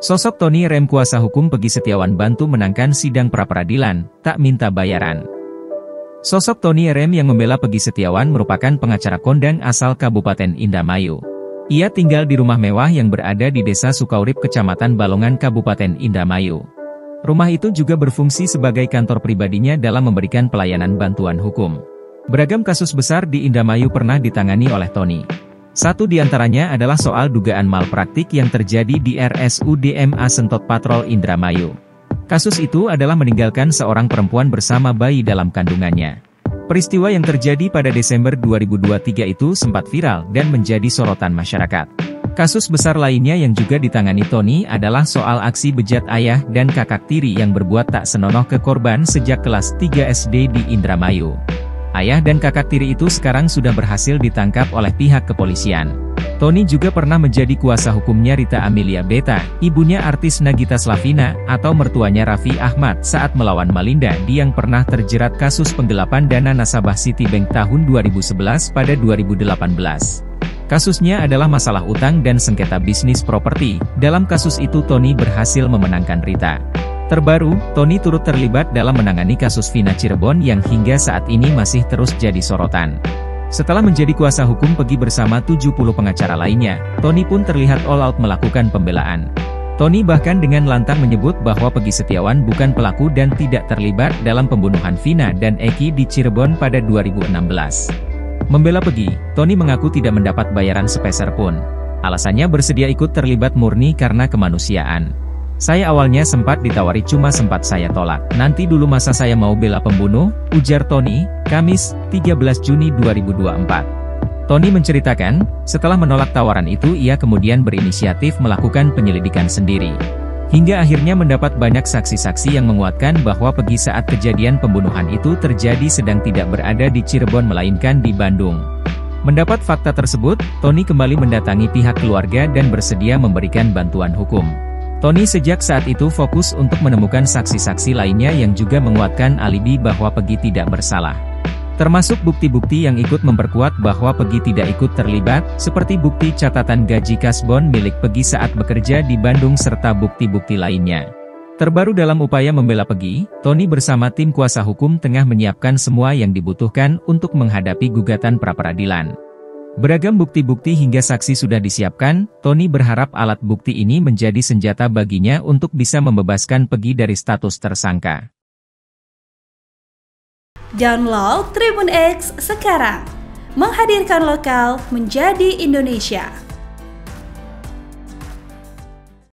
Sosok Tony Rem kuasa hukum Pegi Setiawan bantu menangkan sidang pra-peradilan, tak minta bayaran. Sosok Tony Rem yang membela Pegi Setiawan merupakan pengacara kondang asal Kabupaten Indramayu. Ia tinggal di rumah mewah yang berada di Desa Sukaurip Kecamatan Balongan Kabupaten Indramayu. Rumah itu juga berfungsi sebagai kantor pribadinya dalam memberikan pelayanan bantuan hukum. Beragam kasus besar di Indramayu pernah ditangani oleh Tony. Satu di antaranya adalah soal dugaan malpraktik yang terjadi di RSUDMA Sentot Patrol Indramayu. Kasus itu adalah meninggalkan seorang perempuan bersama bayi dalam kandungannya. Peristiwa yang terjadi pada Desember 2023 itu sempat viral dan menjadi sorotan masyarakat. Kasus besar lainnya yang juga ditangani Tony adalah soal aksi bejat ayah dan kakak tiri yang berbuat tak senonoh ke korban sejak kelas 3 SD di Indramayu. Ayah dan kakak tiri itu sekarang sudah berhasil ditangkap oleh pihak kepolisian. Tony juga pernah menjadi kuasa hukumnya Rita Amelia Beta, ibunya artis Nagita Slavina, atau mertuanya Raffi Ahmad saat melawan Malinda di yang pernah terjerat kasus penggelapan dana nasabah Citibank tahun 2011 pada 2018. Kasusnya adalah masalah utang dan sengketa bisnis properti. Dalam kasus itu Tony berhasil memenangkan Rita. Terbaru, Tony turut terlibat dalam menangani kasus Vina Cirebon yang hingga saat ini masih terus jadi sorotan. Setelah menjadi kuasa hukum pergi bersama 70 pengacara lainnya, Tony pun terlihat all out melakukan pembelaan. Tony bahkan dengan lantang menyebut bahwa Pegi Setiawan bukan pelaku dan tidak terlibat dalam pembunuhan Vina dan Eki di Cirebon pada 2016. Membela Pegi, Tony mengaku tidak mendapat bayaran sepeser pun. Alasannya bersedia ikut terlibat murni karena kemanusiaan. Saya awalnya sempat ditawari cuma sempat saya tolak. Nanti dulu masa saya mau bela pembunuh, ujar Tony, Kamis, 13 Juni 2024. Tony menceritakan, setelah menolak tawaran itu ia kemudian berinisiatif melakukan penyelidikan sendiri. Hingga akhirnya mendapat banyak saksi-saksi yang menguatkan bahwa Pegi saat kejadian pembunuhan itu terjadi sedang tidak berada di Cirebon melainkan di Bandung. Mendapat fakta tersebut, Tony kembali mendatangi pihak keluarga dan bersedia memberikan bantuan hukum. Tony sejak saat itu fokus untuk menemukan saksi-saksi lainnya yang juga menguatkan alibi bahwa Pegi tidak bersalah. Termasuk bukti-bukti yang ikut memperkuat bahwa Pegi tidak ikut terlibat, seperti bukti catatan gaji kasbon milik Pegi saat bekerja di Bandung serta bukti-bukti lainnya. Terbaru dalam upaya membela Pegi, Tony bersama tim kuasa hukum tengah menyiapkan semua yang dibutuhkan untuk menghadapi gugatan pra-peradilan. Beragam bukti-bukti hingga saksi sudah disiapkan, Tony berharap alat bukti ini menjadi senjata baginya untuk bisa membebaskan Pegi dari status tersangka. Download Tribun X sekarang. Menghadirkan lokal menjadi Indonesia.